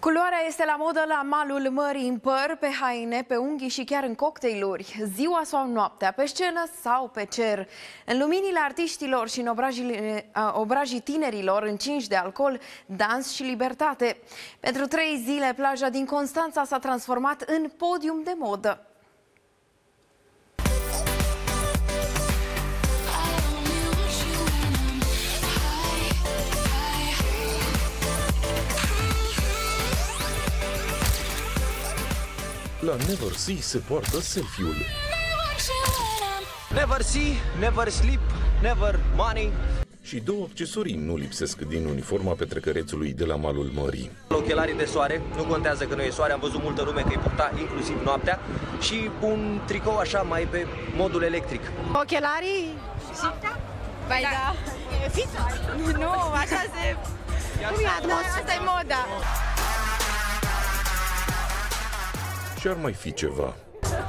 Culoarea este la modă la malul mării, în păr, pe haine, pe unghii și chiar în cocktailuri. Ziua sau noaptea, pe scenă sau pe cer. În luminile artiștilor și în obrajii, obrajii tinerilor încinși de alcool, dans și libertate. Pentru trei zile, plaja din Constanța s-a transformat în podium de modă. La Never See se poartă selfie-ul. Never see, never sleep, never money. Și două accesorii nu lipsesc din uniforma petrecărețului de la malul mării. Ochelarii de soare, nu contează că nu e soare, am văzut multă lume că îi purta inclusiv noaptea și un tricou așa mai pe modul electric. Ochelarii? Noaptea? Păi da. da. Fița? Nu, așa se... Cum e atmosfera? Asta e moda. Și ar mai fi ceva.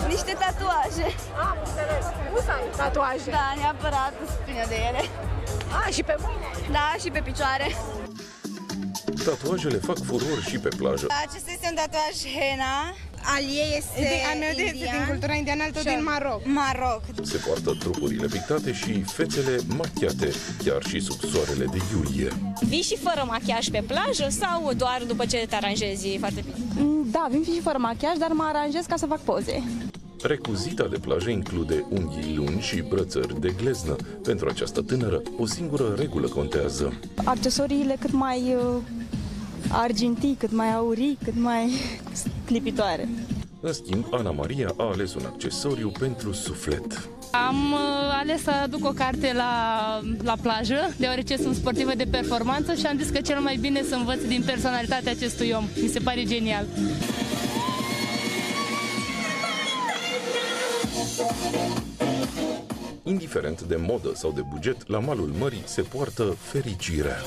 Niște tatuaje. Ah, înțeles. Tatuaje. Da, neapărat, spune de ele. Ah, și pe mâine? Da, și pe picioare. Tatuajele fac furor și pe plajă. Acesta este un tatuaj henna. Al ei este de, al meu este din cultura indiană, altul din Maroc. Maroc. Se poartă trupurile pictate și fețele machiate, chiar și sub soarele de iulie. Vii și fără machiaj pe plajă sau doar după ce te aranjezi foarte bine? Da, vin și fără machiaj, dar mă aranjez ca să fac poze. Recuzita de plajă include unghii lungi și brățări de gleznă. Pentru această tânără, o singură regulă contează. Accesoriile cât mai uh, argintii, cât mai aurii, cât mai clipitoare. În schimb, Ana Maria a ales un accesoriu pentru suflet. Am uh, ales să aduc o carte la, la plajă, deoarece sunt sportivă de performanță și am zis că cel mai bine să învăț din personalitatea acestui om. Mi se pare genial. Indiferent de modă sau de buget, la malul mării se poartă fericirea.